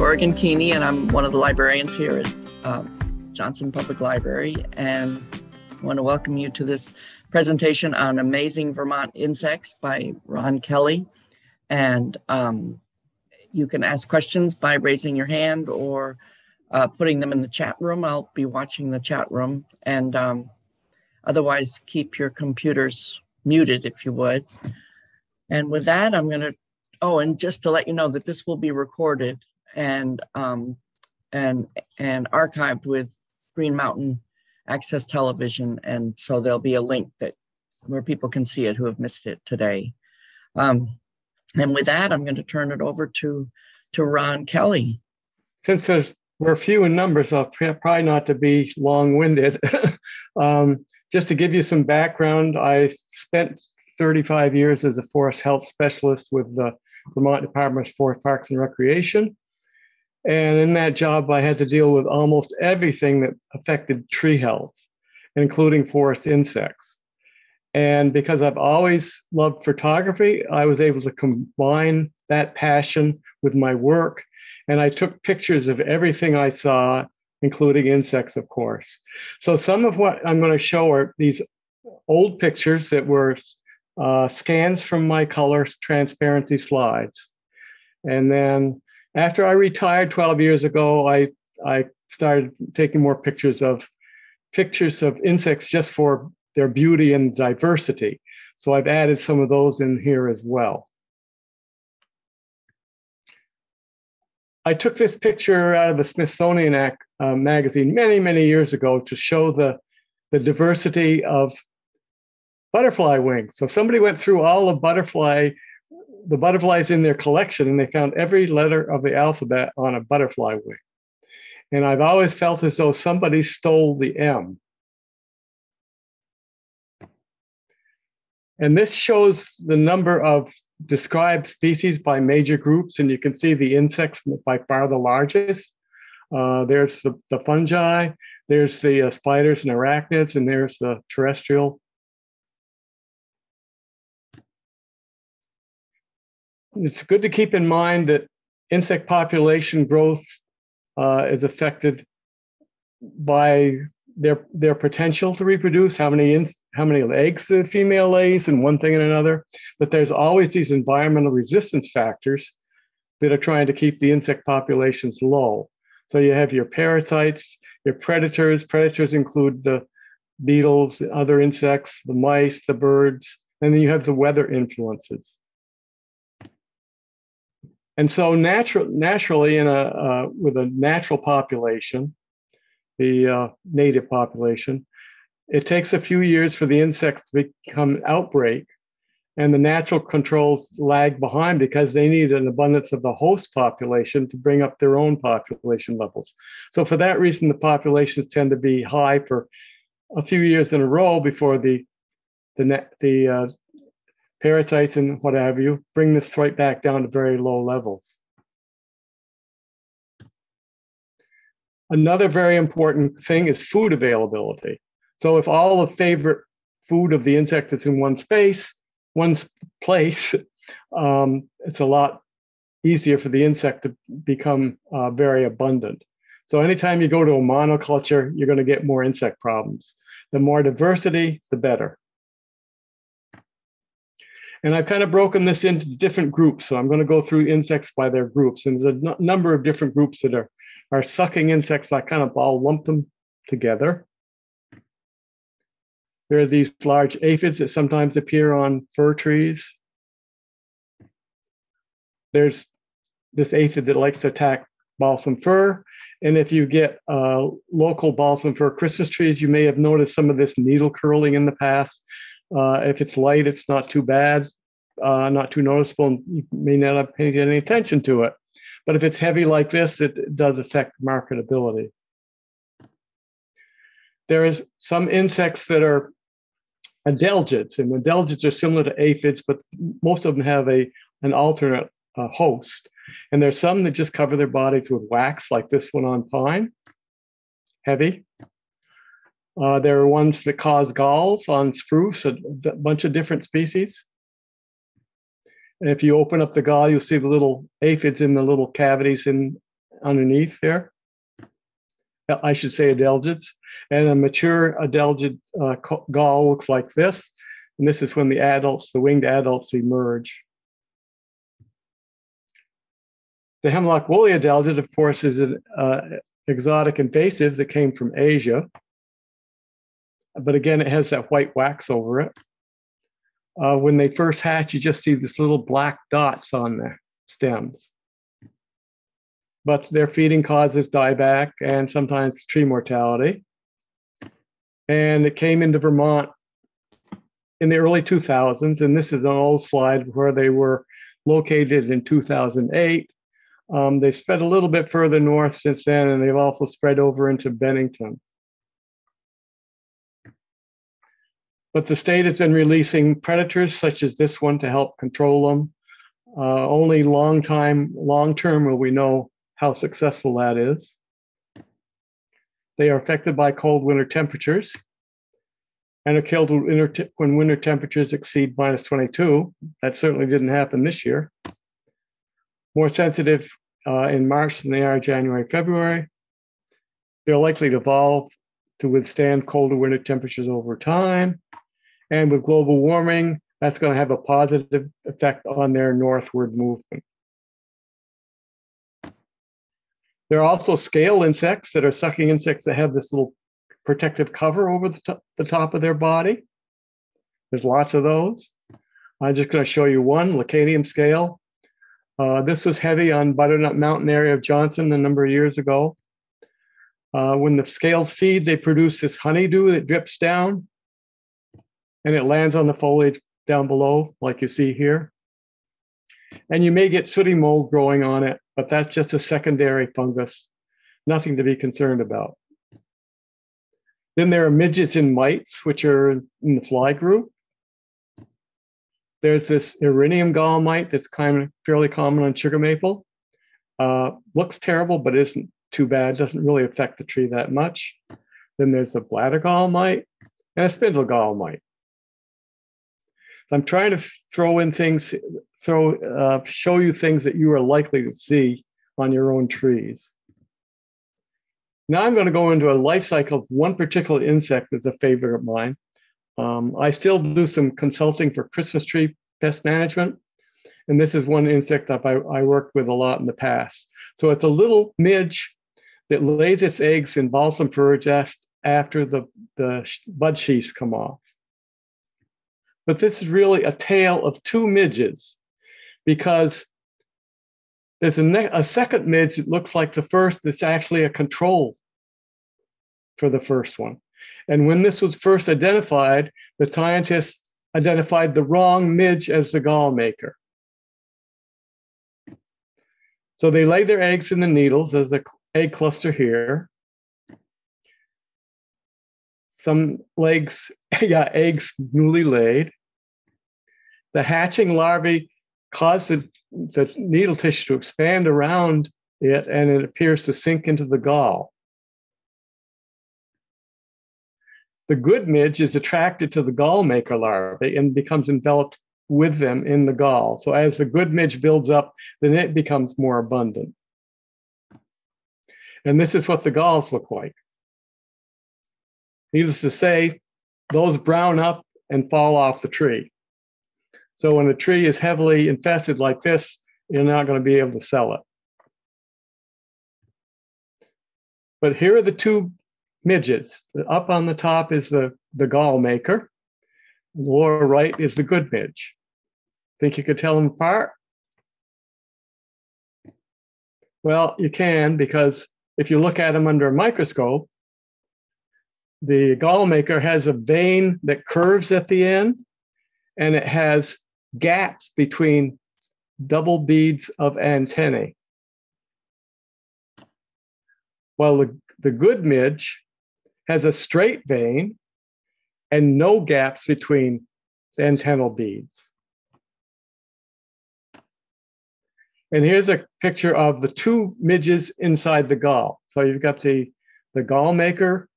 Dorgan Keeney, and I'm one of the librarians here at um, Johnson Public Library. And I want to welcome you to this presentation on Amazing Vermont Insects by Ron Kelly. And um, you can ask questions by raising your hand or uh, putting them in the chat room. I'll be watching the chat room. And um, otherwise, keep your computers muted if you would. And with that, I'm going to oh, and just to let you know that this will be recorded and um, and and archived with Green Mountain Access Television, and so there'll be a link that where people can see it who have missed it today. Um, and with that, I'm going to turn it over to to Ron Kelly. Since there's, we're few in numbers, I'll try not to be long-winded. um, just to give you some background, I spent 35 years as a forest health specialist with the Vermont Department of Forest Parks and Recreation. And in that job, I had to deal with almost everything that affected tree health, including forest insects. And because I've always loved photography, I was able to combine that passion with my work. And I took pictures of everything I saw, including insects, of course. So some of what I'm going to show are these old pictures that were uh, scans from my color transparency slides. And then after I retired 12 years ago, I, I started taking more pictures of pictures of insects just for their beauty and diversity. So I've added some of those in here as well. I took this picture out of the Smithsonian uh, magazine many, many years ago to show the, the diversity of butterfly wings. So somebody went through all the butterfly, the butterflies in their collection, and they found every letter of the alphabet on a butterfly wing. And I've always felt as though somebody stole the M. And this shows the number of described species by major groups, and you can see the insects by far the largest. Uh, there's the, the fungi, there's the uh, spiders and arachnids, and there's the terrestrial it's good to keep in mind that insect population growth uh, is affected by their their potential to reproduce, how many how many eggs the female lays, and one thing and another. But there's always these environmental resistance factors that are trying to keep the insect populations low. So you have your parasites, your predators. Predators include the beetles, the other insects, the mice, the birds, and then you have the weather influences. And so natural, naturally, in a uh, with a natural population, the uh, native population, it takes a few years for the insects to become outbreak, and the natural controls lag behind because they need an abundance of the host population to bring up their own population levels. So for that reason, the populations tend to be high for a few years in a row before the the the uh, parasites and what have you, bring this right back down to very low levels. Another very important thing is food availability. So if all the favorite food of the insect is in one space, one place, um, it's a lot easier for the insect to become uh, very abundant. So anytime you go to a monoculture, you're going to get more insect problems. The more diversity, the better. And I've kind of broken this into different groups. So I'm going to go through insects by their groups. And there's a n- number of different groups that are, are sucking insects. So I kind of all lump them together. There are these large aphids that sometimes appear on fir trees. There's this aphid that likes to attack balsam fir. And if you get uh, local balsam fir Christmas trees, you may have noticed some of this needle curling in the past. Uh, if it's light, it's not too bad, uh, not too noticeable, and you may not have paid any attention to it. But if it's heavy like this, it does affect marketability. There is some insects that are adelgids, and adelgids are similar to aphids, but most of them have a an alternate uh, host. And there's some that just cover their bodies with wax, like this one on pine, heavy. Uh, there are ones that cause galls on spruce, a bunch of different species. And if you open up the gall, you'll see the little aphids in the little cavities in underneath there. I should say adelgids. And a mature adelgid uh, gall looks like this. And this is when the adults, the winged adults, emerge. The hemlock woolly adelgid, of course, is an uh, exotic invasive that came from Asia. But again, it has that white wax over it. Uh, when they first hatch, you just see this little black dots on the stems. But their feeding causes dieback and sometimes tree mortality. And it came into Vermont in the early 2000s. And this is an old slide where they were located in 2008. Um, they spread a little bit further north since then, and they've also spread over into Bennington. But the state has been releasing predators such as this one to help control them. Uh, only long time, long term will we know how successful that is. They are affected by cold winter temperatures and are killed when winter temperatures exceed minus 22. That certainly didn't happen this year. More sensitive uh, in March than they are January, February. They're likely to evolve to withstand colder winter temperatures over time. And with global warming, that's going to have a positive effect on their northward movement. There are also scale insects that are sucking insects that have this little protective cover over the, top, the top of their body. There's lots of those. I'm just going to show you one, Lecanium scale. Uh, this was heavy on Butternut Mountain area of Johnson a number of years ago. Uh, when the scales feed, they produce this honeydew that drips down and it lands on the foliage down below, like you see here. And you may get sooty mold growing on it, but that's just a secondary fungus, nothing to be concerned about. Then there are midges and mites, which are in the fly group. There's this Erineum gall mite that's kind of fairly common on sugar maple. Uh, looks terrible, but isn't too bad. Doesn't really affect the tree that much. Then there's a bladder gall mite and a spindle gall mite. I'm trying to throw in things, throw, uh, show you things that you are likely to see on your own trees. Now I'm going to go into a life cycle of one particular insect that's a favorite of mine. Um, I still do some consulting for Christmas tree pest management. And this is one insect that I, I worked with a lot in the past. So it's a little midge that lays its eggs in balsam fir just after the, the bud sheaths come off. But this is really a tale of two midges because there's a, ne- a second midge that looks like the first that's actually a control for the first one. And when this was first identified, the scientists identified the wrong midge as the gall maker. So they lay their eggs in the needles as an egg cluster here. Some legs, yeah, eggs newly laid. The hatching larvae cause the, the needle tissue to expand around it and it appears to sink into the gall. the good midge is attracted to the gall maker larvae and becomes enveloped with them in the gall. So as the good midge builds up, then it becomes more abundant. And this is what the galls look like. Needless to say, those brown up and fall off the tree. So when a tree is heavily infested like this, you're not going to be able to sell it. But here are the two midgets. Up on the top is the, the gall maker. Lower right is the good midge. Think you could tell them apart? Well, you can because if you look at them under a microscope, the gall maker has a vein that curves at the end and it has gaps between double beads of antennae. While the, the good midge has a straight vein and no gaps between the antennal beads. And here's a picture of the two midges inside the gall. So you've got the, the gall maker,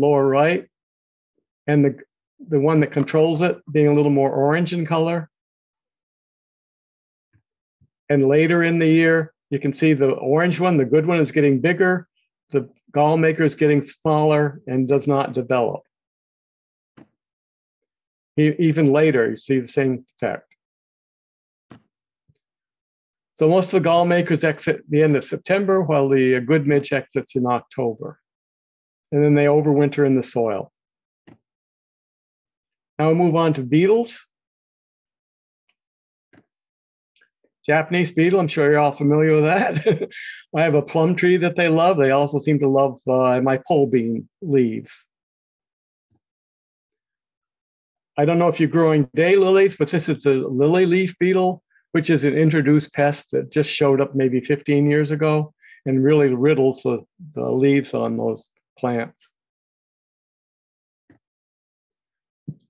lower right, and the, the one that controls it being a little more orange in color. And later in the year, you can see the orange one, the good one, is getting bigger. The gall maker is getting smaller and does not develop. Even later, you see the same effect. So most of the gall makers exit the end of September, while the uh, good midge exits in October. And then they overwinter in the soil. Now we'll move on to beetles. Japanese beetle, I'm sure you're all familiar with that. I have a plum tree that they love. They also seem to love uh, my pole bean leaves. I don't know if you're growing day lilies, but this is the lily leaf beetle, which is an introduced pest that just showed up maybe 15 years ago and really riddles the, the leaves on those plants.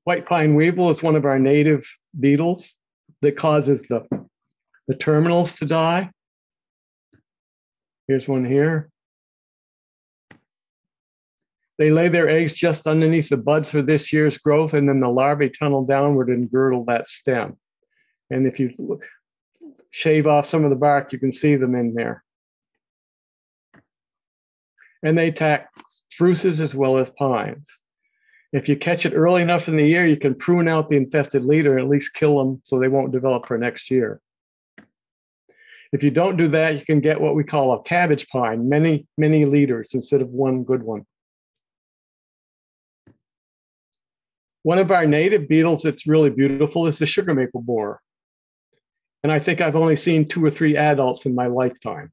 White pine weevil is one of our native beetles that causes the the terminals to die. Here's one here. They lay their eggs just underneath the buds for this year's growth, and then the larvae tunnel downward and girdle that stem. And if you look, shave off some of the bark, you can see them in there. And they attack spruces as well as pines. If you catch it early enough in the year, you can prune out the infested leader, and at least kill them so they won't develop for next year. If you don't do that, you can get what we call a cabbage pine, many, many leaders instead of one good one. One of our native beetles that's really beautiful is the sugar maple borer. And I think I've only seen two or three adults in my lifetime.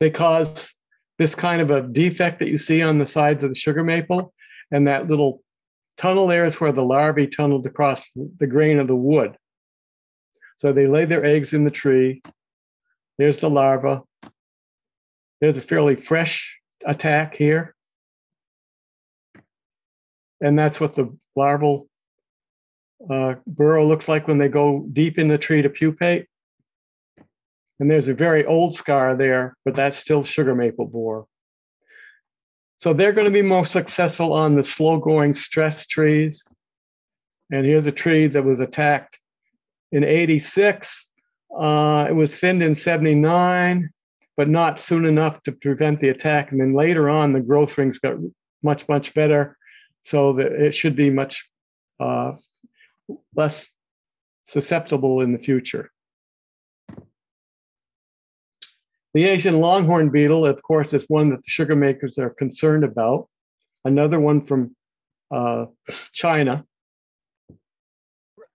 They cause this kind of a defect that you see on the sides of the sugar maple. And that little tunnel there is where the larvae tunneled across the grain of the wood. So they lay their eggs in the tree. There's the larva. There's a fairly fresh attack here. And that's what the larval uh, burrow looks like when they go deep in the tree to pupate. And there's a very old scar there, but that's still sugar maple borer. So they're going to be more successful on the slow growing stress trees. And here's a tree that was attacked in 86. Uh, it was thinned in 79, but not soon enough to prevent the attack. And then later on, the growth rings got much, much better. So that it should be much uh, less susceptible in the future. The Asian longhorn beetle, of course, is one that the sugar makers are concerned about. Another one from uh, China.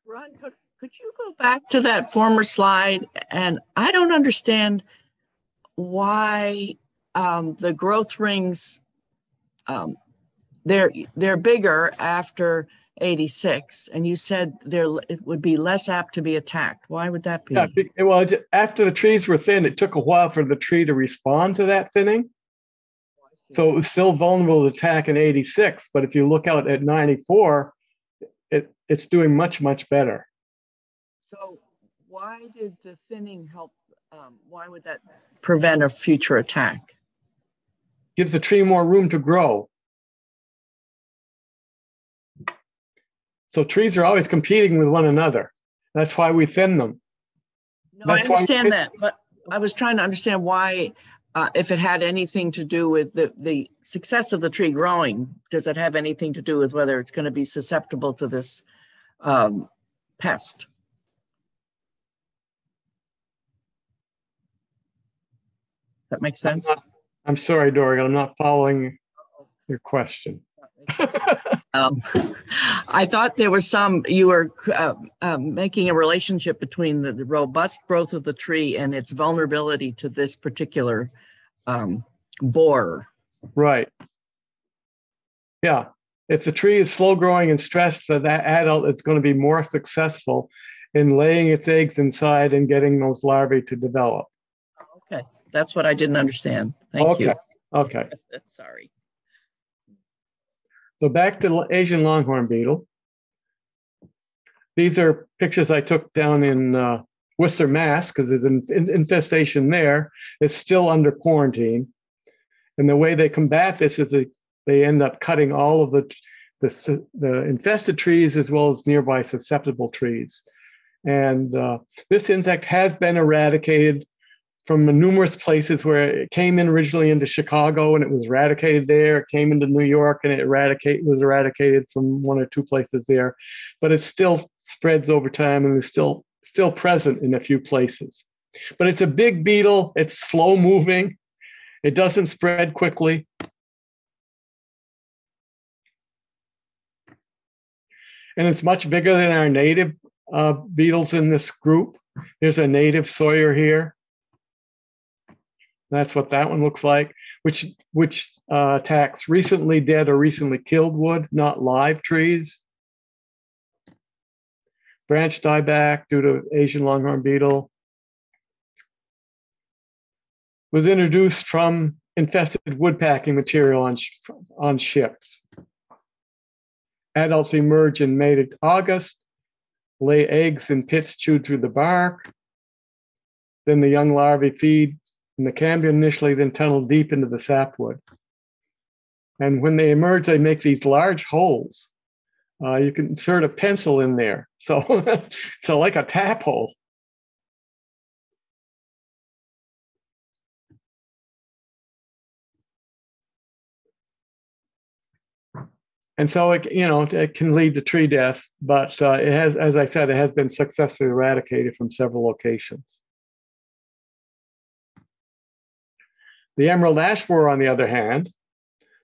Ron, could, could you go back to that former slide? And I don't understand why um, the growth rings um, they're they're bigger after 86 and you said there it would be less apt to be attacked why would that be yeah, well after the trees were thin it took a while for the tree to respond to that thinning oh, so it was still vulnerable to attack in 86 but if you look out at 94 it, it's doing much much better so why did the thinning help? Um, why would that prevent a future attack? Gives the tree more room to grow. So trees are always competing with one another. That's why we thin them. No, That's I understand that, but I was trying to understand why, uh, if it had anything to do with the, the success of the tree growing, does it have anything to do with whether it's going to be susceptible to this um, pest? That makes sense? I'm, not, I'm sorry, Dorgan, I'm not following your question. um, I thought there was some, you were uh, uh, making a relationship between the, the, robust growth of the tree and its vulnerability to this particular um, borer. Right. Yeah. If the tree is slow growing and stressed, that adult is going to be more successful in laying its eggs inside and getting those larvae to develop. Okay. That's what I didn't understand. Thank you. okay. you. Okay. Sorry. So back to Asian longhorn beetle. These are pictures I took down in uh, Worcester, Mass, because there's an infestation there. It's still under quarantine. And the way they combat this is they, they end up cutting all of the, the, the infested trees as well as nearby susceptible trees. And uh, this insect has been eradicated from numerous places where it came in originally into Chicago and it was eradicated there. It came into New York and it eradicate, was eradicated from one or two places there. But it still spreads over time and is still still present in a few places. But it's a big beetle. It's slow moving. It doesn't spread quickly. And it's much bigger than our native uh, beetles in this group. There's a native Sawyer here. That's what that one looks like, which which uh, attacks recently dead or recently killed wood, not live trees. Branch dieback due to Asian longhorn beetle. Was introduced from infested woodpacking material on, on ships. Adults emerge in May to August, lay eggs in pits chewed through the bark. Then the young larvae feed in the cambium initially, then tunnel deep into the sapwood. And when they emerge, they make these large holes. Uh, you can insert a pencil in there. So, so like a tap hole. and so it you know it can lead to tree death but uh, it has as i said it has been successfully eradicated from several locations the emerald ash borer on the other hand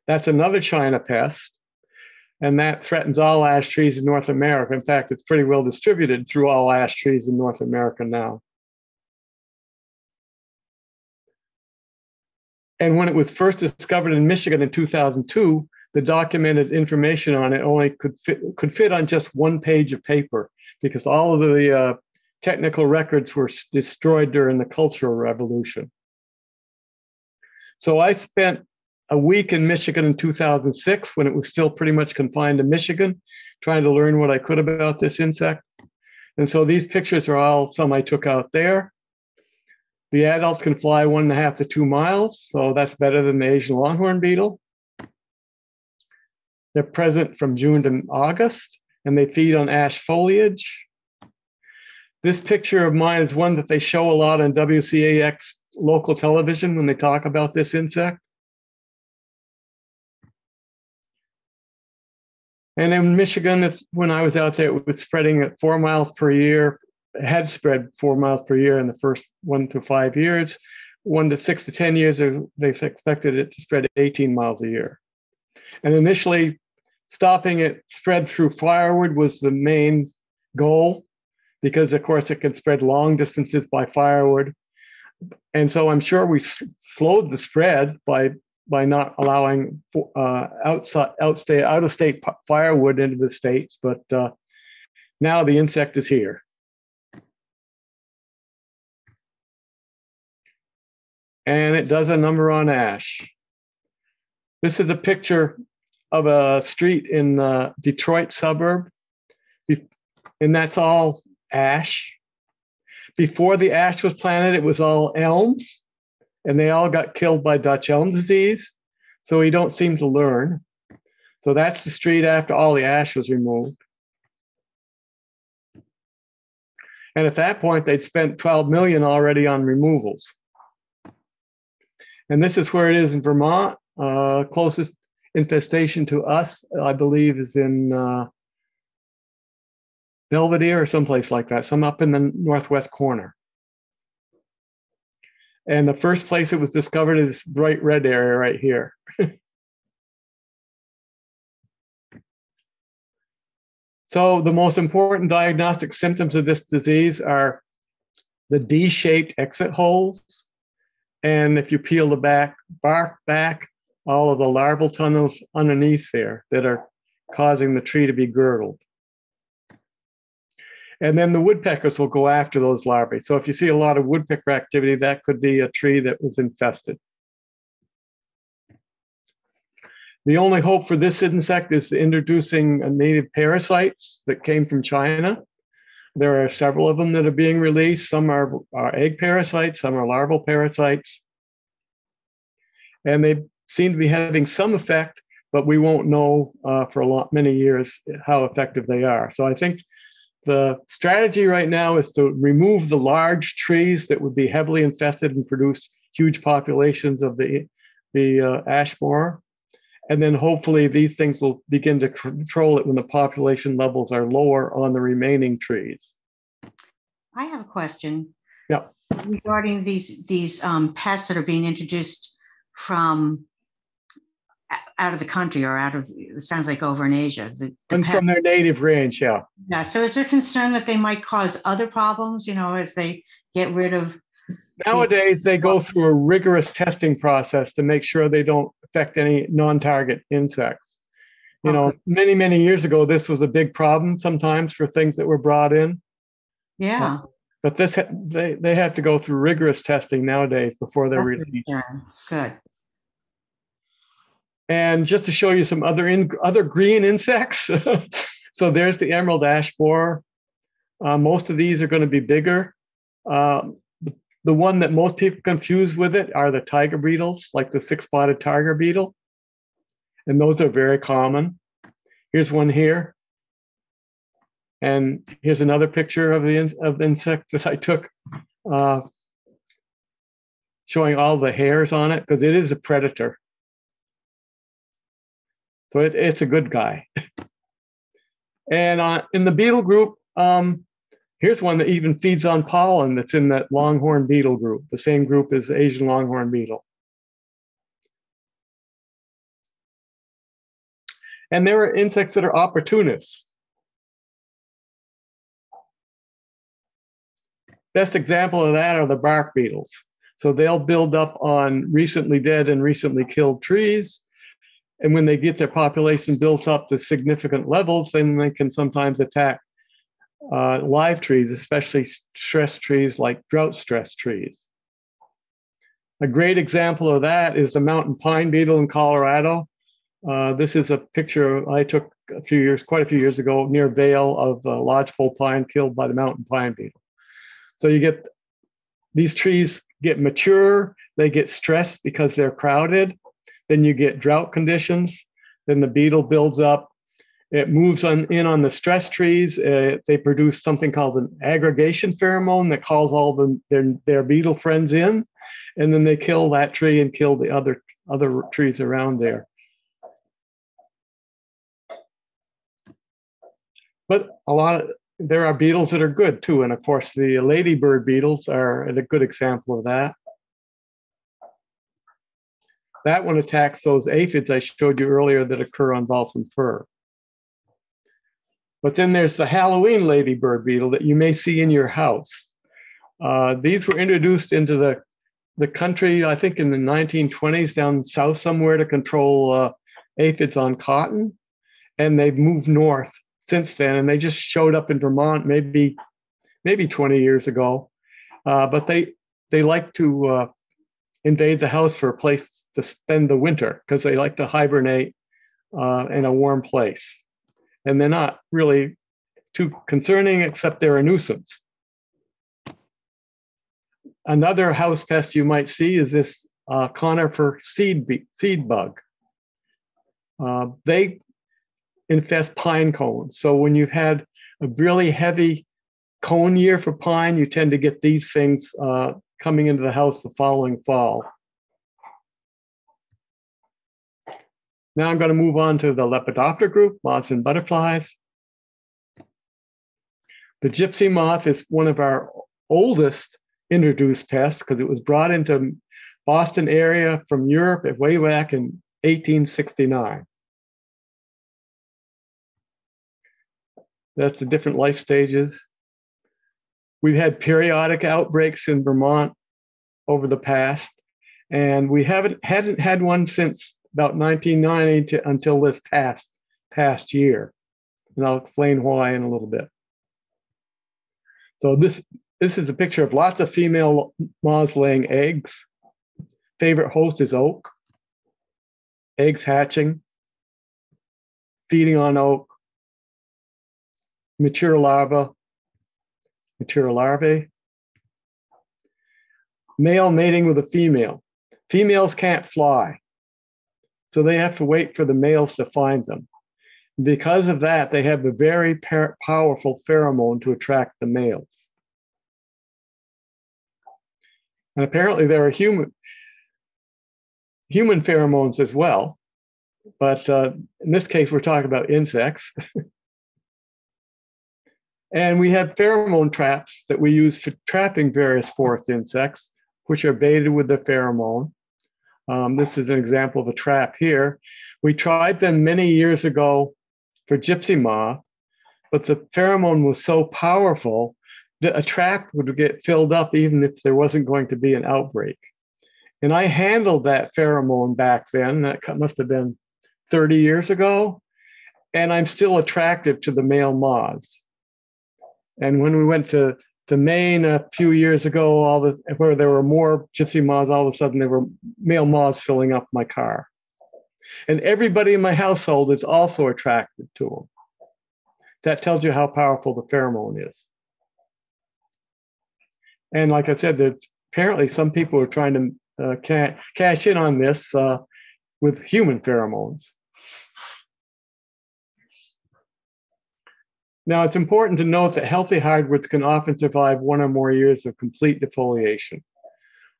that's another china pest and that threatens all ash trees in north america in fact it's pretty well distributed through all ash trees in north america now and when it was first discovered in michigan in 2002 the documented information on it only could fit, could fit on just one page of paper because all of the uh, technical records were destroyed during the Cultural Revolution. So I spent a week in Michigan in 2006 when it was still pretty much confined to Michigan, trying to learn what I could about this insect. And so these pictures are all some I took out there. The adults can fly one and a half to two miles, so that's better than the Asian longhorn beetle. They're present from June to August, and they feed on ash foliage. This picture of mine is one that they show a lot on WCAX local television when they talk about this insect. And in Michigan, when I was out there, it was spreading at four miles per year. It had spread four miles per year in the first one to five years. One to six to 10 years, they expected it to spread 18 miles a year. And initially, stopping it spread through firewood was the main goal because of course it can spread long distances by firewood and so i'm sure we slowed the spread by by not allowing uh, outside outstate out of state firewood into the states but uh, now the insect is here. And it does a number on ash. This is a picture of a street in the Detroit suburb, and that's all ash. Before the ash was planted, it was all elms, and they all got killed by Dutch elm disease. So we don't seem to learn. So that's the street after all the ash was removed. And at that point, they'd spent 12 million already on removals. And this is where it is in Vermont. Uh, closest infestation to us, I believe, is in uh, Belvidere or someplace like that, some up in the northwest corner. And the first place it was discovered is bright red area right here. so the most important diagnostic symptoms of this disease are the D-shaped exit holes. And if you peel the back bark back, all of the larval tunnels underneath there that are causing the tree to be girdled. And then the woodpeckers will go after those larvae. So if you see a lot of woodpecker activity, that could be a tree that was infested. The only hope for this insect is introducing native parasites that came from China. There are several of them that are being released. Some are, are egg parasites, some are larval parasites. And they seem to be having some effect, but we won't know uh, for a lot many years how effective they are. So I think the strategy right now is to remove the large trees that would be heavily infested and produce huge populations of the, the uh, ash borer. And then hopefully these things will begin to control it when the population levels are lower on the remaining trees. I have a question. Yeah. Regarding these these um, pests that are being introduced from out of the country or out of it sounds like over in Asia. The, the and from their native range, yeah. Yeah. So is there concern that they might cause other problems, you know, as they get rid of nowadays they go through a rigorous testing process to make sure they don't affect any non-target insects. You know, many, many years ago, this was a big problem sometimes for things that were brought in. Yeah. Uh, but this they they have to go through rigorous testing nowadays before they're released. Good. And just to show you some other in, other green insects, so there's the emerald ash borer. Uh, most of these are going to be bigger. Uh, the, one that most people confuse with it are the tiger beetles, like the six-spotted tiger beetle, and those are very common. Here's one here, and here's another picture of the of the insect that I took, uh, showing all the hairs on it because it is a predator. So it, it's a good guy. and uh, in the beetle group, um, here's one that even feeds on pollen that's in that longhorn beetle group, the same group as Asian longhorn beetle. And there are insects that are opportunists. Best example of that are the bark beetles. So they'll build up on recently dead and recently killed trees and when they get their population built up to significant levels, then they can sometimes attack uh, live trees, especially stress trees like drought stress trees. A great example of that is the mountain pine beetle in Colorado. Uh, this is a picture I took a few years, quite a few years ago, near Vail of a lodgepole pine killed by the mountain pine beetle. So you get these trees get mature, they get stressed because they're crowded, then you get drought conditions. Then the beetle builds up. It moves on in on the stress trees. Uh, they produce something called an aggregation pheromone that calls all the, their, their beetle friends in, and then they kill that tree and kill the other other trees around there. But a lot of there are beetles that are good too, and of course the ladybird beetles are a good example of that. That one attacks those aphids I showed you earlier that occur on balsam fir. But then there's the Halloween ladybird beetle that you may see in your house. Uh, these were introduced into the, the country, I think, in the 1920s down south somewhere to control uh, aphids on cotton. And they've moved north since then. And they just showed up in Vermont maybe, maybe 20 years ago. Uh, but they, they like to uh, invade the house for a place to spend the winter because they like to hibernate uh, in a warm place. And they're not really too concerning, except they're a nuisance. Another house pest you might see is this uh, conifer seed, seed bug. Uh, they infest pine cones. So when you've had a really heavy cone year for pine, you tend to get these things uh, coming into the house the following fall. Now I'm going to move on to the Lepidoptera group, moths and butterflies. The gypsy moth is one of our oldest introduced pests because it was brought into Boston area from Europe way back in 1869. That's the different life stages. We've had periodic outbreaks in Vermont over the past, and we haven't hadn't had one since about 1990 to, until this past past year, and I'll explain why in a little bit. So this this is a picture of lots of female moths laying eggs. Favorite host is oak. Eggs hatching, feeding on oak, mature larvae, mature larvae. Male mating with a female. Females can't fly, so they have to wait for the males to find them. Because of that, they have a very powerful pheromone to attract the males. And apparently there are human, human pheromones as well. But uh, in this case, we're talking about insects. and we have pheromone traps that we use for trapping various forest insects, which are baited with the pheromone. Um, this is an example of a trap here. We tried them many years ago for gypsy moth, but the pheromone was so powerful that a trap would get filled up even if there wasn't going to be an outbreak. And I handled that pheromone back then. That must have been 30 years ago. And I'm still attracted to the male moths. And when we went to, to Maine a few years ago, all the, where there were more gypsy moths, all of a sudden there were male moths filling up my car. And everybody in my household is also attracted to them. That tells you how powerful the pheromone is. And like I said, that apparently some people are trying to uh, ca- cash in on this uh, with human pheromones. Now, it's important to note that healthy hardwoods can often survive one or more years of complete defoliation,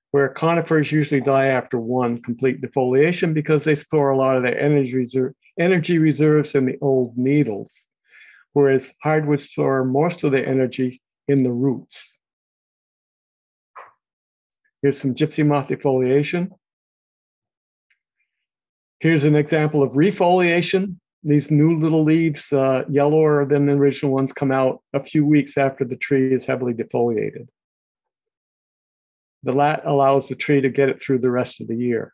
where conifers usually die after one complete defoliation because they store a lot of their energy, energy reserves in the old needles, whereas hardwoods store most of their energy in the roots. Here's some gypsy moth defoliation. Here's an example of refoliation. These new little leaves, uh, yellower than the original ones, come out a few weeks after the tree is heavily defoliated. The lat allows the tree to get it through the rest of the year.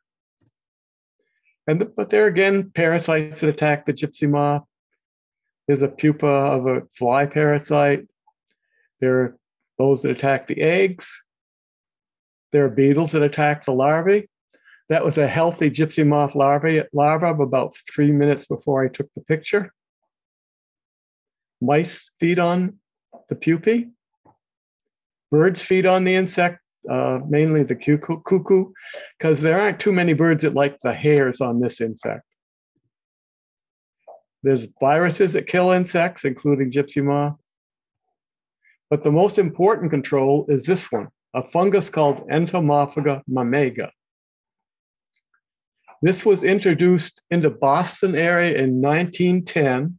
And the, but there again, parasites that attack the gypsy moth. There's a pupa of a fly parasite. There are those that attack the eggs. There are beetles that attack the larvae. That was a healthy gypsy moth larvae, larva about three minutes before I took the picture. Mice feed on the pupae. Birds feed on the insect, uh, mainly the cuckoo, because there aren't too many birds that like the hairs on this insect. There's viruses that kill insects, including gypsy moth. But the most important control is this one, a fungus called Entomophaga maimaiga. This was introduced into Boston area in 1910,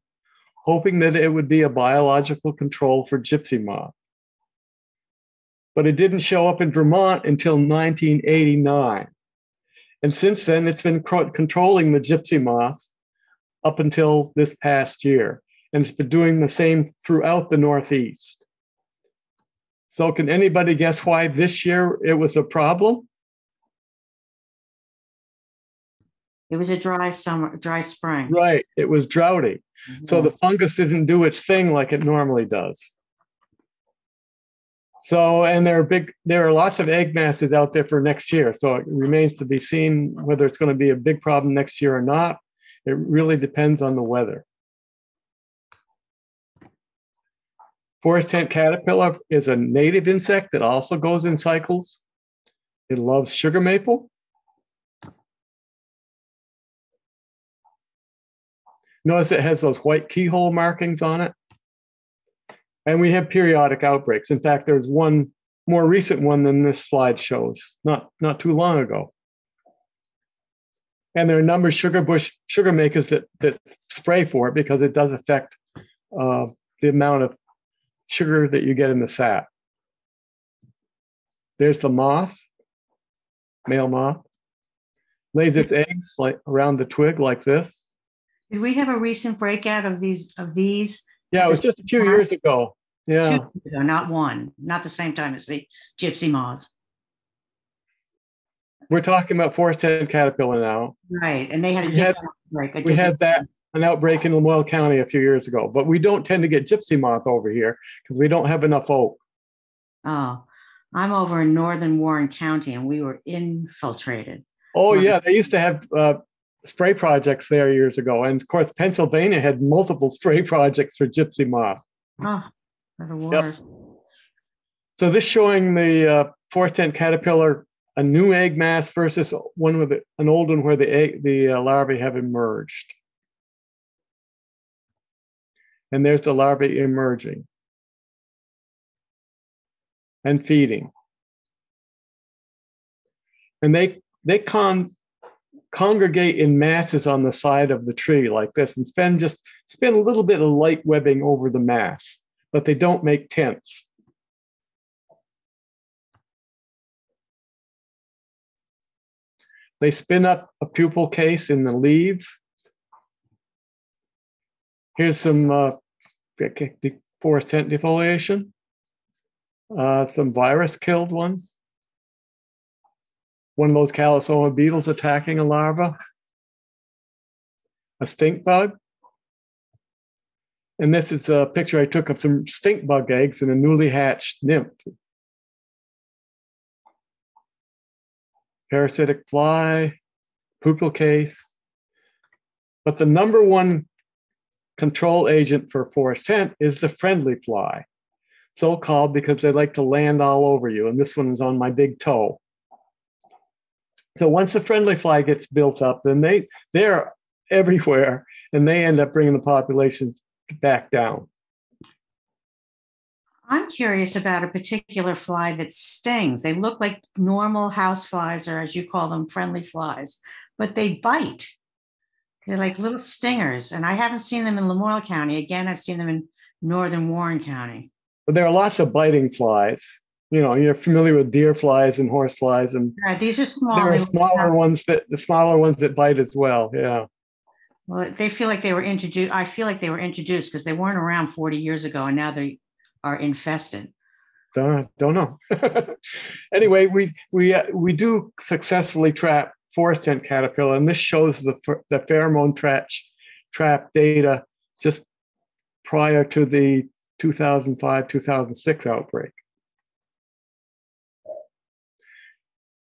hoping that it would be a biological control for gypsy moth. But it didn't show up in Vermont until 1989. And since then, it's been controlling the gypsy moth up until this past year. And it's been doing the same throughout the Northeast. So, can anybody guess why this year it was a problem? It was a dry summer, dry spring. Right. It was droughty. Mm-hmm. So the fungus didn't do its thing like it normally does. So, and there are big, there are lots of egg masses out there for next year. So it remains to be seen whether it's going to be a big problem next year or not. It really depends on the weather. Forest tent caterpillar is a native insect that also goes in cycles. It loves sugar maple. Notice it has those white keyhole markings on it. And we have periodic outbreaks. In fact, there's one more recent one than this slide shows, not, not too long ago. And there are a number of sugar bush sugar makers that, that spray for it because it does affect uh, the amount of sugar that you get in the sap. There's the moth, male moth, lays its eggs like around the twig like this. Did we have a recent breakout of these of these? Yeah, it was just a few years ago. Yeah, Two ago, not one, not the same time as the gypsy moths. We're talking about forest tent caterpillar now. Right, and they had a we had, outbreak. we had that an outbreak in Lamoille County a few years ago, but we don't tend to get gypsy moth over here because we don't have enough oak. Oh, I'm over in northern Warren County and we were infiltrated. Oh, yeah. They used to have uh, spray projects there years ago. And of course, Pennsylvania had multiple spray projects for gypsy moth. Oh, the worst. Yep. So this showing the uh, ant caterpillar, a new egg mass versus one with an old one where the egg, the uh, larvae have emerged. And there's the larvae emerging and feeding. And they they con congregate in masses on the side of the tree like this and spend just spin a little bit of light webbing over the mass, but they don't make tents. They spin up a pupal case in the leaf. Here's some uh, forest tent defoliation. Uh, some virus killed ones. One of those Calosoma beetles attacking a larva. A stink bug. And this is a picture I took of some stink bug eggs in a newly hatched nymph. parasitic fly, pupal case. But the number one control agent for forest tent is the friendly fly, so called because they like to land all over you. And this one is on my big toe. So once the friendly fly gets built up, then they they're everywhere, and they end up bringing the population back down. I'm curious about a particular fly that stings. They look like normal house flies, or as you call them, friendly flies, but they bite. They're like little stingers. And I haven't seen them in Lamoille County. Again, I've seen them in northern Warren County. But there are lots of biting flies. You know, you're familiar with deer flies and horse flies, and yeah, these are small. There are smaller ones that the smaller ones that bite as well. Yeah. Well, they feel like they were introduced. I feel like they were introduced because they weren't around 40 years ago, and now they are infested? Don't, don't know. anyway, we we uh, we do successfully trap forest tent caterpillar, and this shows the the pheromone trap trap data just prior to the 2005 2006 outbreak.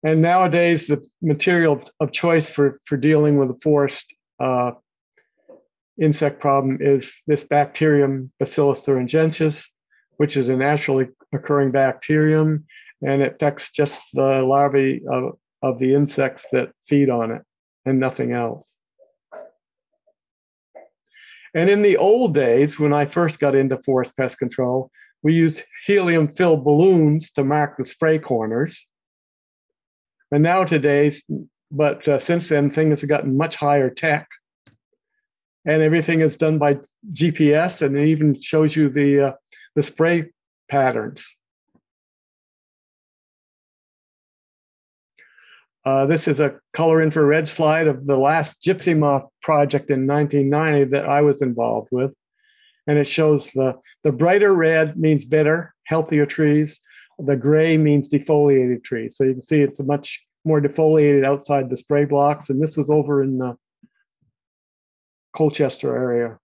And nowadays, the material of choice for, for dealing with the forest uh, insect problem is this bacterium Bacillus thuringiensis, which is a naturally occurring bacterium, and it affects just the larvae of, of the insects that feed on it and nothing else. And in the old days, when I first got into forest pest control, we used helium filled balloons to mark the spray corners. And now today's, but uh, since then, things have gotten much higher tech. And everything is done by GPS, and it even shows you the uh, the spray patterns. Uh, this is a color infrared slide of the last gypsy moth project in 1990 that I was involved with. And it shows the, the brighter red means better, healthier trees. The gray means defoliated trees. So you can see it's a much more defoliated outside the spray blocks. And this was over in the Colchester area.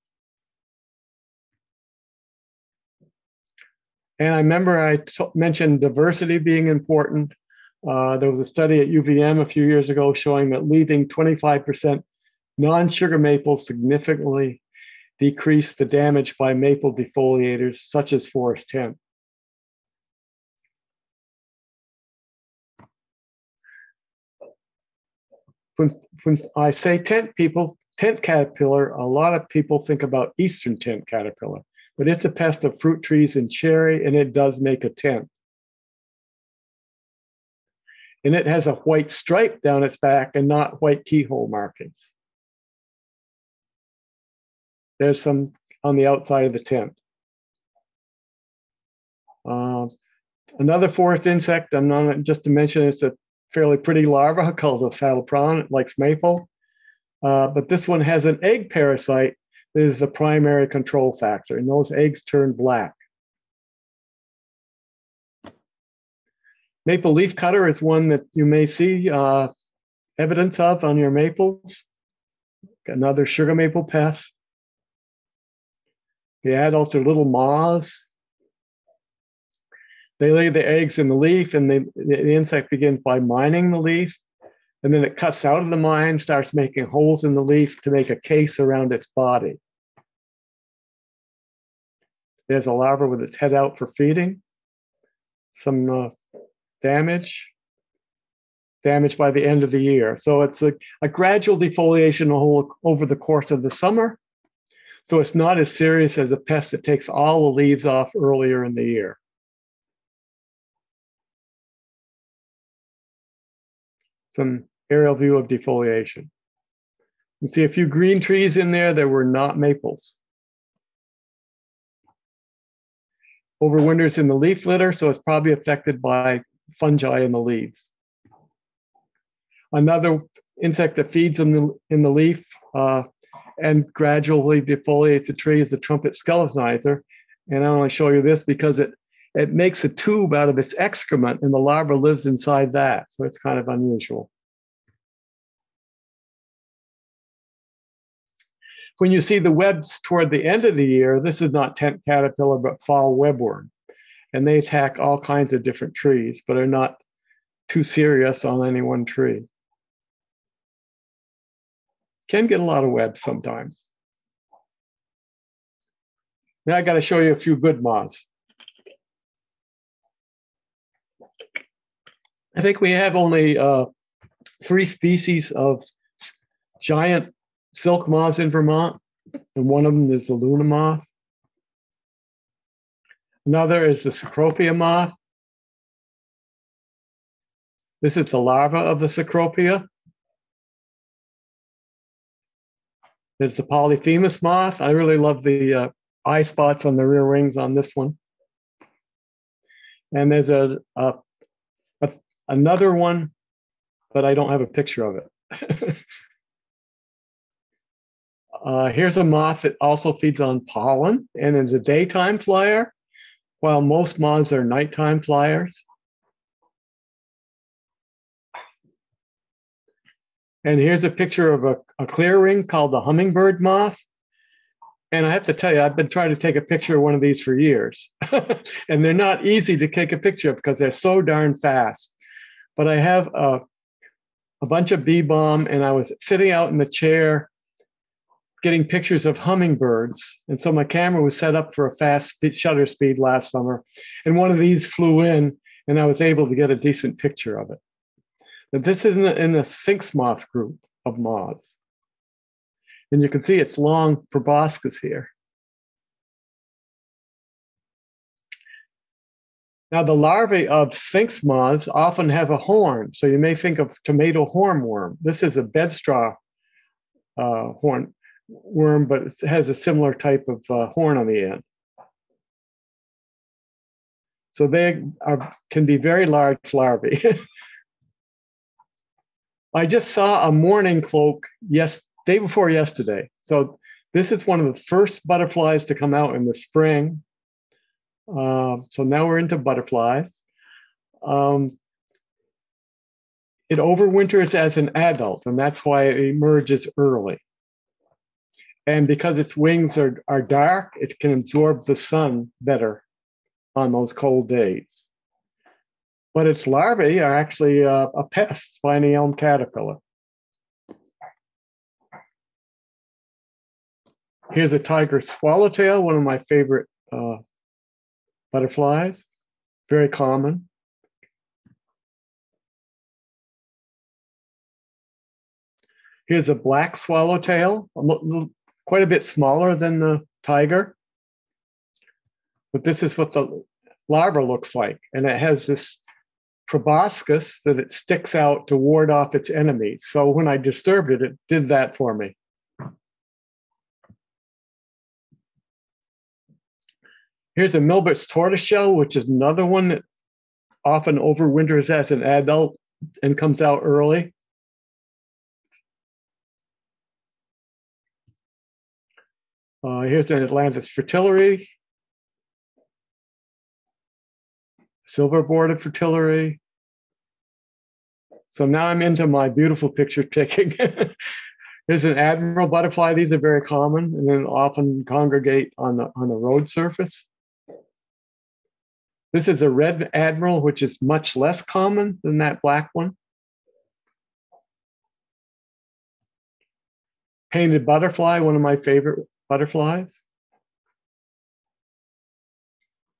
And I remember I mentioned diversity being important. Uh, there was a study at UVM a few years ago showing that leaving 25% non sugar maples significantly decreased the damage by maple defoliators such as forest tent. When, when I say tent people, tent caterpillar, a lot of people think about eastern tent caterpillar but it's a pest of fruit trees and cherry, and it does make a tent. And it has a white stripe down its back and not white keyhole markings. There's some on the outside of the tent. Uh, another forest insect, I'm not just to mention it's a fairly pretty larva called a prawn. It likes maple. Uh, but this one has an egg parasite is the primary control factor, and those eggs turn black. Maple leaf cutter is one that you may see uh, evidence of on your maples. Another sugar maple pest. The adults are little moths. They lay the eggs in the leaf, and they, the insect begins by mining the leaf. And then it cuts out of the mine, starts making holes in the leaf to make a case around its body. There's a larva with its head out for feeding. Some uh, damage, damage by the end of the year. So it's a, a gradual defoliation over the course of the summer. So it's not as serious as a pest that takes all the leaves off earlier in the year. Some aerial view of defoliation. You see a few green trees in there that were not maples. Overwinters in the leaf litter, so it's probably affected by fungi in the leaves. Another insect that feeds in the, in the leaf uh, and gradually defoliates the tree is the trumpet skeletonizer. And I only show you this because it, it makes a tube out of its excrement and the larva lives inside that. So it's kind of unusual. When you see the webs toward the end of the year, this is not tent caterpillar, but fall webworm. And they attack all kinds of different trees, but are not too serious on any one tree. Can get a lot of webs sometimes. Now I got to show you a few good moths. I think we have only uh, three species of giant silk moths in Vermont, and one of them is the Luna moth. Another is the Cecropia moth. This is the larva of the Cecropia. There's the Polyphemus moth. I really love the uh, eye spots on the rear wings on this one. And there's a, a, a another one, but I don't have a picture of it. uh, here's a moth that also feeds on pollen and is a daytime flyer, while most moths are nighttime flyers. And here's a picture of a, a clearwing called the hummingbird moth. And I have to tell you, I've been trying to take a picture of one of these for years. and they're not easy to take a picture of because they're so darn fast. But I have a, a bunch of bee balm, and I was sitting out in the chair getting pictures of hummingbirds. And so my camera was set up for a fast shutter speed last summer. And one of these flew in, and I was able to get a decent picture of it. But this is in the, in the sphinx moth group of moths. And you can see its long proboscis here. Now, the larvae of sphinx moths often have a horn. So you may think of tomato hornworm. This is a bedstraw uh, horn worm, but it has a similar type of uh, horn on the end. So they are, can be very large larvae. I just saw a mourning cloak yes day before yesterday. So this is one of the first butterflies to come out in the spring. Uh, so now we're into butterflies. Um, it overwinters as an adult, and that's why it emerges early. And because its wings are, are dark, it can absorb the sun better on those cold days but its larvae are actually uh, a pest, spiny elm caterpillar. Here's a tiger swallowtail, one of my favorite uh, butterflies, very common. Here's a black swallowtail, quite a bit smaller than the tiger. But this is what the larva looks like. And it has this proboscis that it sticks out to ward off its enemies. So when I disturbed it, it did that for me. Here's a Milbert's tortoiseshell, which is another one that often overwinters as an adult and comes out early. Uh, here's an Atlantis fritillary. silver bordered fritillary. So now I'm into my beautiful picture taking. There's an admiral butterfly. These are very common and then often congregate on the, on the road surface. This is a red admiral, which is much less common than that black one. Painted butterfly, one of my favorite butterflies.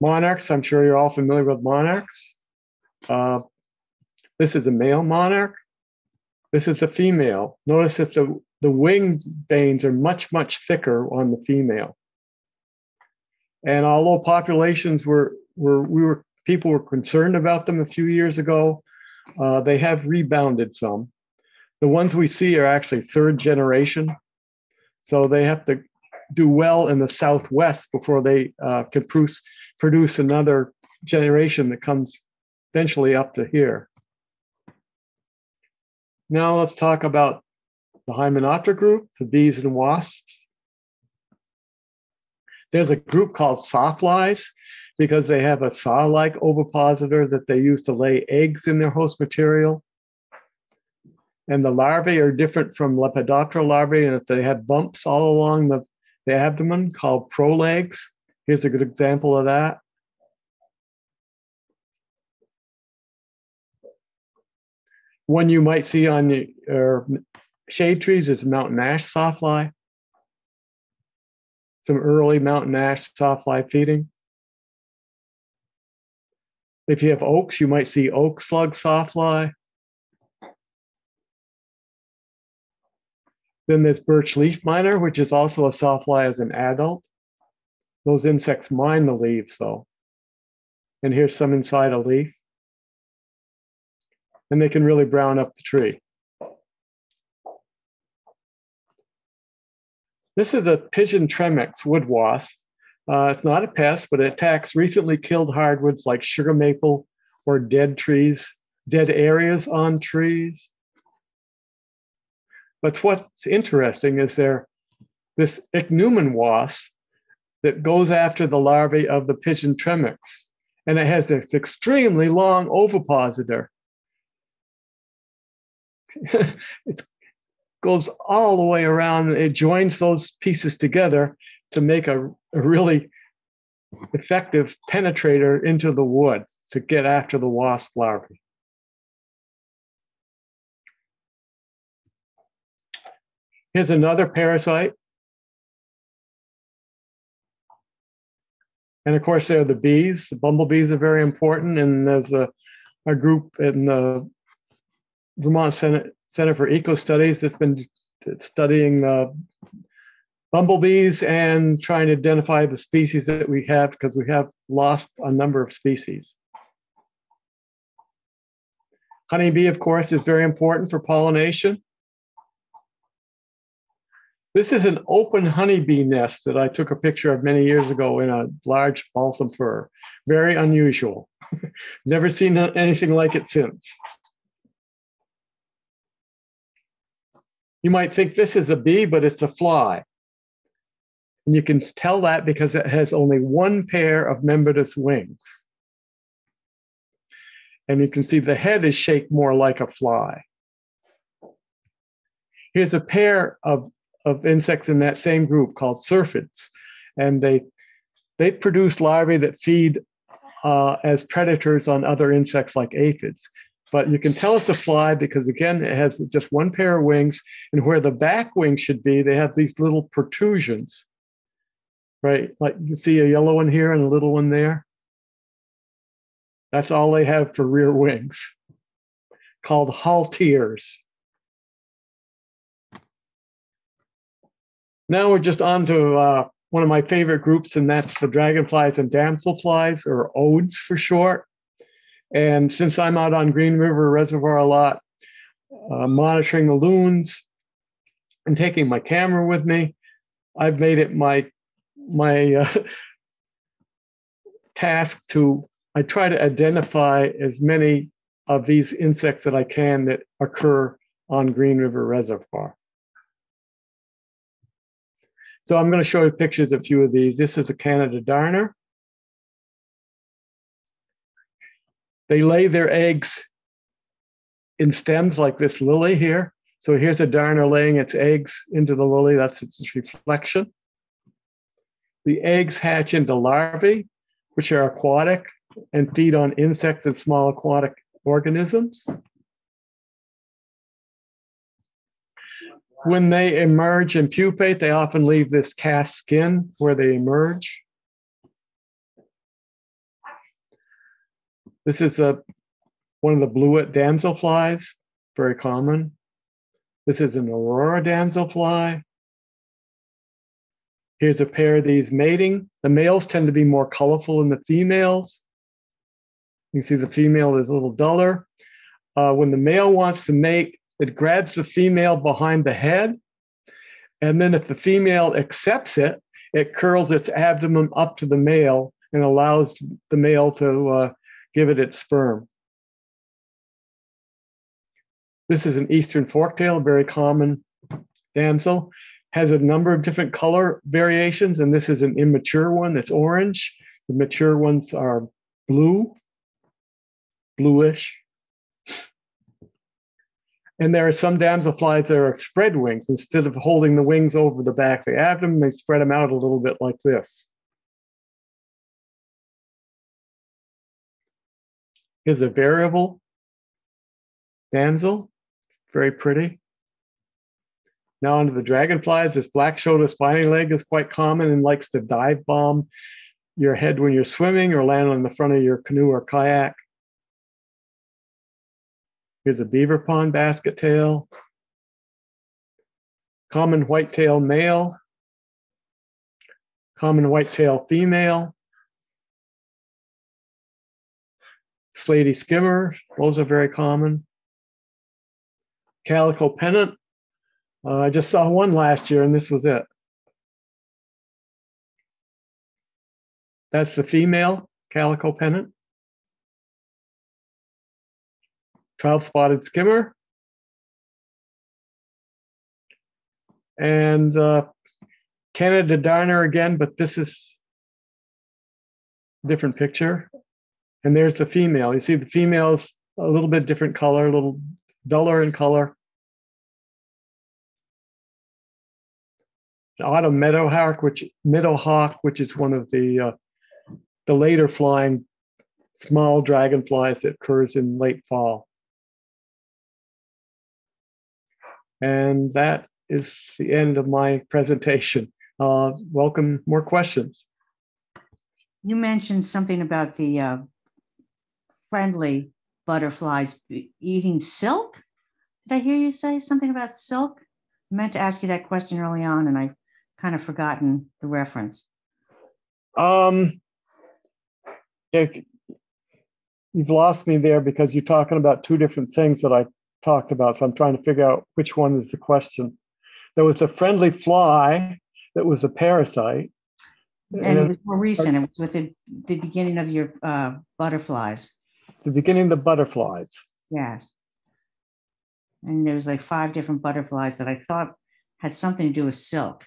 Monarchs, I'm sure you're all familiar with monarchs. Uh, this is a male monarch. This is the female. Notice that the the wing veins are much, much thicker on the female. And although populations were, were we were people were concerned about them a few years ago, uh, they have rebounded some. The ones we see are actually third generation. So they have to do well in the Southwest before they uh, can produce, produce another generation that comes eventually up to here. Now let's talk about the Hymenoptera group, the bees and wasps. There's a group called sawflies because they have a saw-like ovipositor that they use to lay eggs in their host material. And the larvae are different from Lepidoptera larvae, and if they have bumps all along the, the abdomen called prolegs, here's a good example of that. One you might see on your shade trees is mountain ash sawfly. Some early mountain ash sawfly feeding. If you have oaks, you might see oak slug sawfly. Then there's birch leaf miner, which is also a sawfly as an adult. Those insects mine the leaves though. And here's some inside a leaf and they can really brown up the tree. This is a pigeon tremex wood wasp. Uh, it's not a pest, but it attacks recently killed hardwoods like sugar maple or dead trees, dead areas on trees. But what's interesting is there this ichneumon wasp that goes after the larvae of the pigeon tremex, and it has this extremely long ovipositor it goes all the way around. It joins those pieces together to make a, a really effective penetrator into the wood to get after the wasp larvae. Here's another parasite. And of course, there are the bees. The bumblebees are very important. And there's a, a group in the Vermont Center, Center for Eco Studies that's been studying uh, bumblebees and trying to identify the species that we have because we have lost a number of species. Honeybee, of course, is very important for pollination. This is an open honeybee nest that I took a picture of many years ago in a large balsam fir. Very unusual. Never seen anything like it since. You might think this is a bee, but it's a fly. And you can tell that because it has only one pair of membranous wings. And you can see the head is shaped more like a fly. Here's a pair of, of insects in that same group called syrphids. And they, they produce larvae that feed uh, as predators on other insects like aphids but you can tell it's a fly because again it has just one pair of wings and where the back wings should be they have these little protrusions right? Like you see a yellow one here and a little one there? That's all they have for rear wings called halteres now we're just on to uh, one of my favorite groups and that's the dragonflies and damselflies or odes for short. And since I'm out on Green River Reservoir a lot, uh, monitoring the loons and taking my camera with me, I've made it my my uh, task to I try to identify as many of these insects that I can that occur on Green River Reservoir. So I'm going to show you pictures of a few of these. This is a Canada darner. They lay their eggs in stems like this lily here. So here's a darner laying its eggs into the lily. That's its reflection. The eggs hatch into larvae, which are aquatic and feed on insects and small aquatic organisms. When they emerge and pupate, they often leave this cast skin where they emerge. This is a one of the bluet damselflies, very common. This is an aurora damselfly. Here's a pair of these mating. The males tend to be more colorful than the females. You can see the female is a little duller. Uh, when the male wants to mate, it grabs the female behind the head. And then if the female accepts it, it curls its abdomen up to the male and allows the male to uh, give it its sperm. This is an eastern forktail, a very common damsel. Has a number of different color variations, and this is an immature one that's orange. The mature ones are blue, bluish. And there are some damselflies that are spread wings. Instead of holding the wings over the back of the abdomen, they spread them out a little bit like this. Here's a variable damsel, very pretty. Now onto the dragonflies. This black-shouldered spiny leg is quite common and likes to dive bomb your head when you're swimming or land on the front of your canoe or kayak. Here's a beaver pond basket tail. Common whitetail male. Common whitetail female. Slaty skimmer, those are very common. Calico pennant. Uh, I just saw one last year and this was it. That's the female calico pennant. 12 spotted skimmer. And uh, Canada darner again, but this is different picture. And there's the female. You see the female's a little bit different color, a little duller in color. Autumn meadowhawk, which meadowhawk, which is one of the uh, the later flying small dragonflies that occurs in late fall. And that is the end of my presentation. Uh, welcome more questions. You mentioned something about the uh, friendly butterflies eating silk. Did I hear you say something about silk? I meant to ask you that question early on, and I've kind of forgotten the reference. Um, yeah, you've lost me there because you're talking about two different things that I talked about. So I'm trying to figure out which one is the question. There was a friendly fly that was a parasite. And, and it was more recent. It was with the, the beginning of your uh, butterflies. The beginning of the butterflies. Yes. And there was like five different butterflies that I thought had something to do with silk.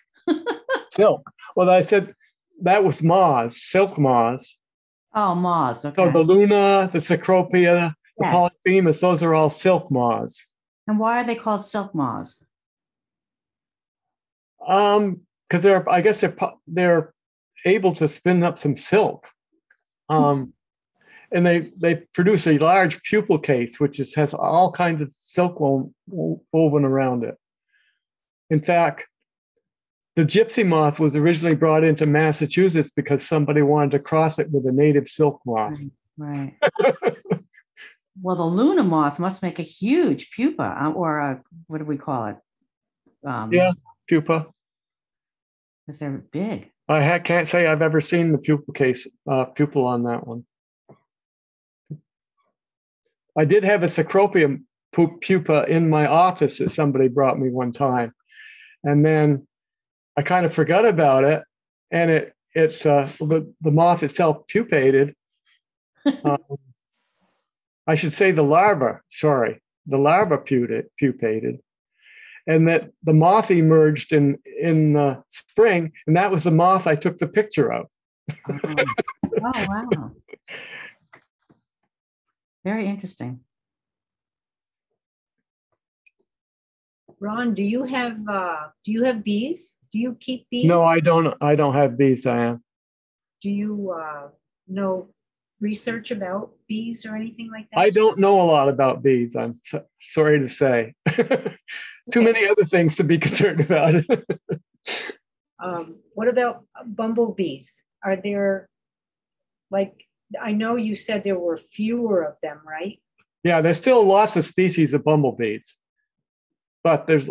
Silk. Well, I said that was moths, silk moths. Oh, moths. Okay. So the Luna, the Cecropia, the yes. Polyphemus, those are all silk moths. And why are they called silk moths? Um, because they're, I guess they're they're able to spin up some silk. Um, and they they produce a large pupal case, which is, has all kinds of silk woven around it. In fact, the gypsy moth was originally brought into Massachusetts because somebody wanted to cross it with a native silk moth. Right. right. well, the Luna moth must make a huge pupa, uh, or a, what do we call it? Um, yeah, pupa. Because they're big. I can't say I've ever seen the pupal case, uh, pupil on that one. I did have a Cecropia pupa in my office that somebody brought me one time. And then I kind of forgot about it. And it, it uh, the, the moth itself pupated. um, I should say the larva, sorry, the larva pupated, and that the moth emerged in in the spring, and that was the moth I took the picture of. oh, oh wow! Very interesting. Ron, do you have uh, do you have bees? Do you keep bees? No, I don't. I don't have bees, Diane. Do you uh, know research about bees or anything like that? I don't know a lot about bees. I'm so, sorry to say. Too many other things to be concerned about. um, what about bumblebees? Are there, like, I know you said there were fewer of them, right? Yeah, there's still lots of species of bumblebees. but there's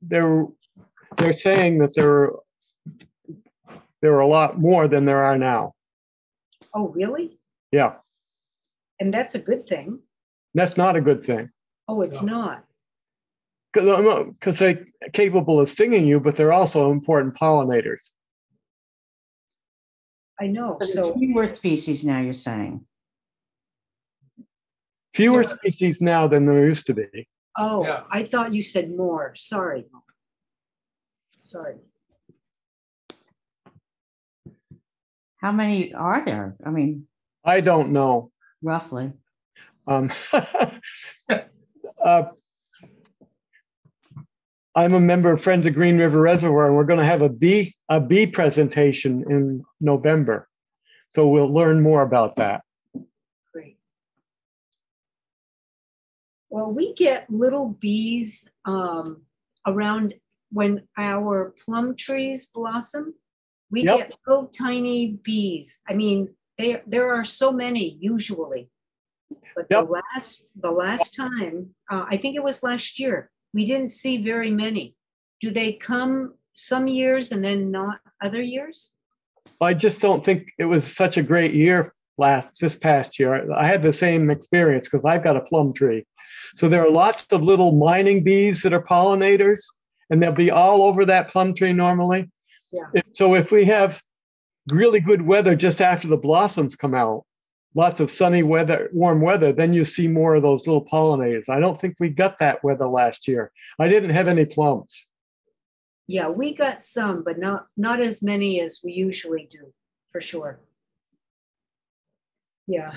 they're they're saying that there are there are a lot more than there are now. Oh, really? Yeah, And that's a good thing. that's not a good thing Oh, it's No. not. because they're capable of stinging you, but they're also important pollinators. I know. But So, it's fewer species now, you're saying. Fewer Yeah. species now than there used to be. oh, Yeah. I thought you said more. Sorry. Sorry. How many are there? I mean, I don't know. roughly. Um, uh, I'm a member of Friends of Green River Reservoir, and we're going to have a bee a bee presentation in November. So we'll learn more about that. Great. Well, we get little bees um, around when our plum trees blossom. We Yep. get little tiny bees. I mean, there there are so many usually, but Yep. the last the last time uh, I think it was last year we didn't see very many. Do they come some years and then not other years? I just don't think it was such a great year last this past year. I had the same experience because I've got a plum tree. So there are lots of little mining bees that are pollinators, and they'll be all over that plum tree normally. Yeah. So if we have really good weather just after the blossoms come out, lots of sunny weather, warm weather, then you see more of those little pollinators. I don't think we got that weather last year. I didn't have any plums. Yeah, we got some, but not not as many as we usually do, for sure. Yeah.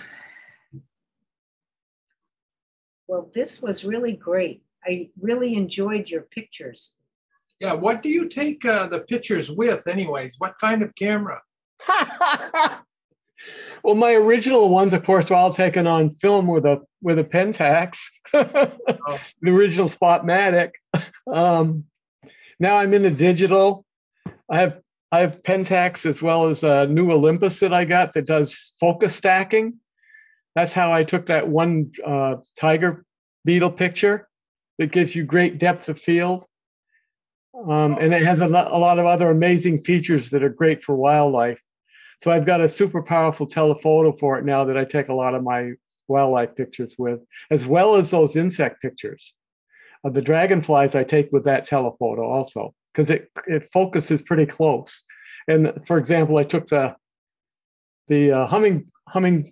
Well, this was really great. I really enjoyed your pictures. Yeah, what do you take uh, the pictures with anyways? What kind of camera? well, my original ones, of course, were all taken on film with a with a Pentax, the original Spotmatic. Um, now I'm in the digital. I have I have Pentax as well as a new Olympus that I got that does focus stacking. That's how I took that one uh, tiger beetle picture that gives you great depth of field. Um, and it has a lot, a lot of other amazing features that are great for wildlife. So I've got a super powerful telephoto for it now that I take a lot of my wildlife pictures with, as well as those insect pictures. Uh, the dragonflies I take with that telephoto also, because it, it focuses pretty close. And for example, I took the the uh, humming humming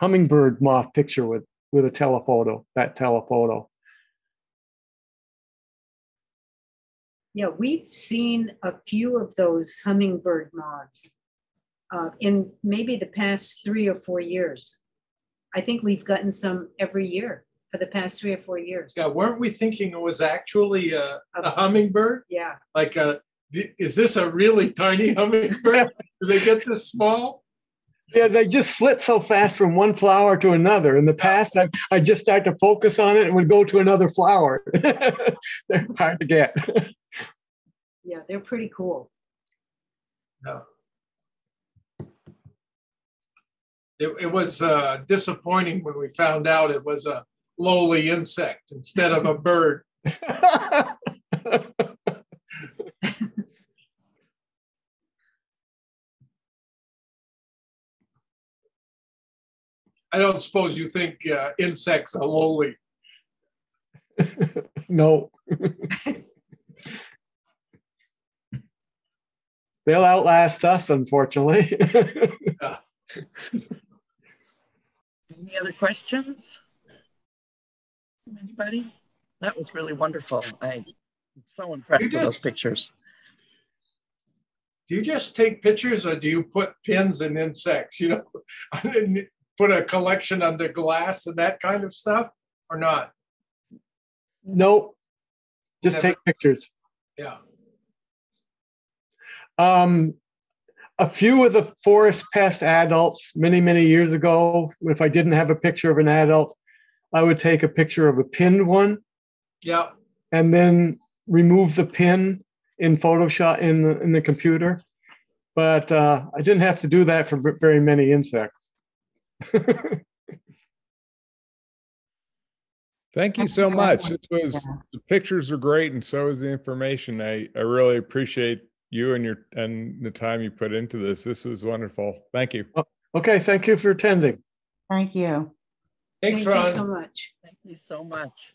hummingbird moth picture with with a telephoto, that telephoto. Yeah, we've seen a few of those hummingbird moths uh, in maybe the past three or four years. I think we've gotten some every year for the past three or four years. Yeah, weren't we thinking it was actually a, a hummingbird? Yeah, Like a, is this a really tiny hummingbird? Do they get this small? Yeah, they just flit so fast from one flower to another. In the past, I I just start to focus on it and would go to another flower. They're hard to get. yeah, they're pretty cool. No. It, it was uh, disappointing when we found out it was a lowly insect instead of a bird. I don't suppose you think uh, insects are lonely. no. They'll outlast us, unfortunately. Any other questions? Anybody? That was really wonderful. I'm so impressed with did. those pictures. Do you just take pictures or do you put pins in insects? You know, put a collection under glass and that kind of stuff or not? nope. Just Never. take pictures. Yeah. Um, a few of the forest pest adults many, many years ago, if I didn't have a picture of an adult, I would take a picture of a pinned one Yeah. and then remove the pin in Photoshop in the, in the computer. But uh, I didn't have to do that for very many insects. Thank you so much. This was, the pictures are great and so is the information. I, I really appreciate you and your, and the time you put into this. This was wonderful. Thank you. Oh, okay, thank you for attending. Thank you. Thanks, Thank you so much. Thank you so much.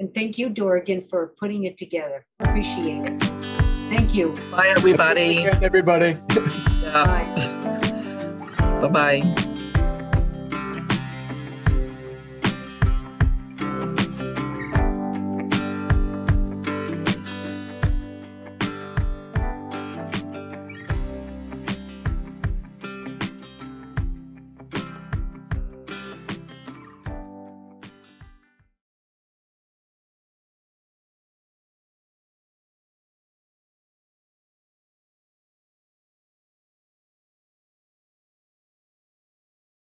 And thank you, Dorgan, for putting it together. Appreciate it. Thank you. Bye, everybody. Again, Everybody. Yeah. Bye. 拜拜。